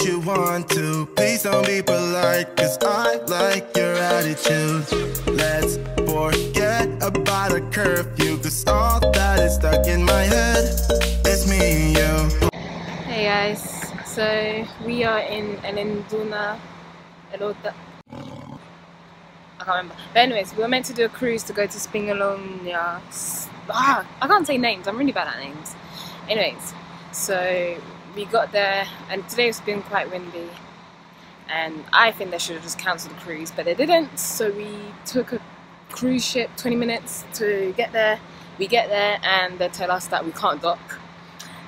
what you want to. Please don't be polite, cause I like your attitude. Let's forget about a curfew, cause all that is stuck in my head It's me and you. Hey guys, so we are in Elenduna, Elota. I can't remember. But anyways, we were meant to do a cruise to go to Spingalonia Ah, I can't say names. I'm really bad at names. Anyways, so we got there, and today it's been quite windy. And I think they should have just cancelled the cruise, but they didn't. So we took a cruise ship 20 minutes to get there. We get there, and they tell us that we can't dock.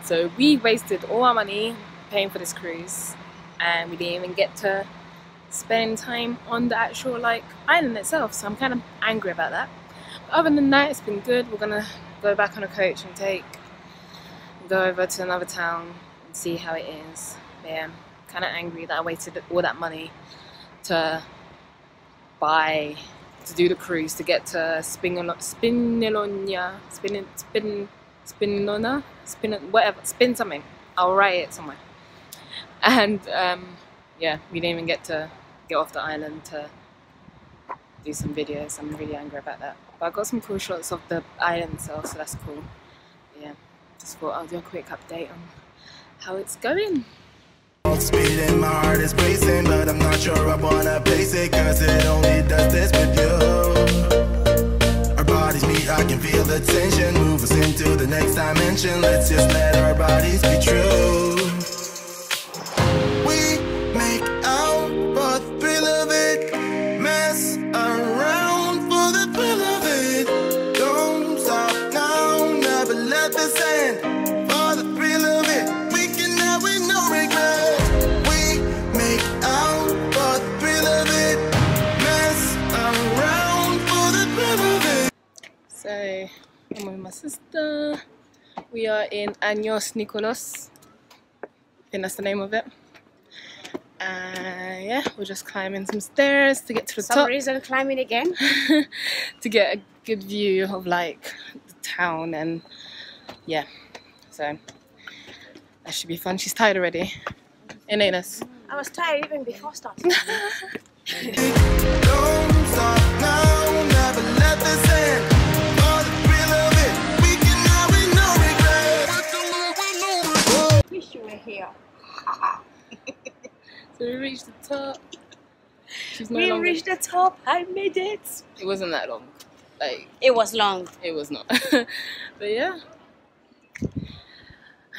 So we wasted all our money paying for this cruise, and we didn't even get to spend time on the actual like island itself. So I'm kind of angry about that. But other than that, it's been good. We're gonna go back on a coach and take go over to another town and see how it is. But yeah, kind of angry that I wasted all that money to buy to do the cruise to get to Spinolo- Spinnelonia, Spin Spin Spinona, Spin whatever, spin something. I'll write it somewhere. And um, yeah, we didn't even get to get off the island to do some videos. I'm really angry about that. But I got some cool shots of the island itself, so that's cool. Yeah, just thought I'll do a quick update on how it's going. Speeding, my heart is racing, but I'm not sure I wanna pace it, cause it only does this with you. Our bodies meet, I can feel the tension, move us into the next dimension. Let's just let our bodies be true. I'm with my sister. We are in Años Nicolos. I think that's the name of it. And yeah, we're just climbing some stairs to get to the Some top Some reason climbing again. to get a good view of like the town and yeah. So that should be fun. She's tired already. Ain't it, Ines? I was tired even before starting. we reached the top. She's no we longer. reached the top. I made it. It wasn't that long. Like It was long. it was not. but yeah.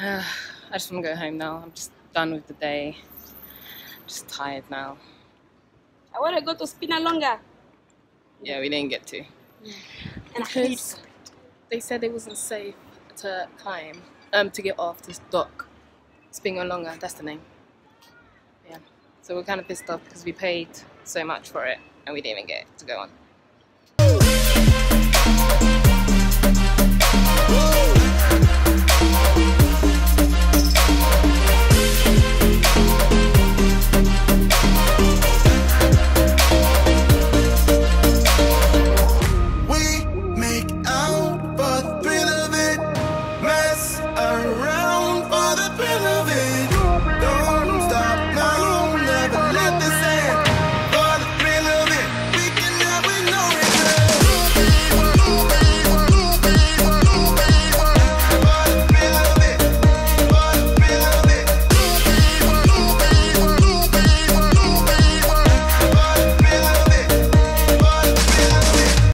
I just want to go home now. I'm just done with the day. Just tired now. I want to go to Spinalonga. Yeah, we didn't get to. And I need Because they said it wasn't safe to climb, um, to get off this dock. Spingalonga, that's the name. So we're kind of pissed off because we paid so much for it and we didn't even get to go on.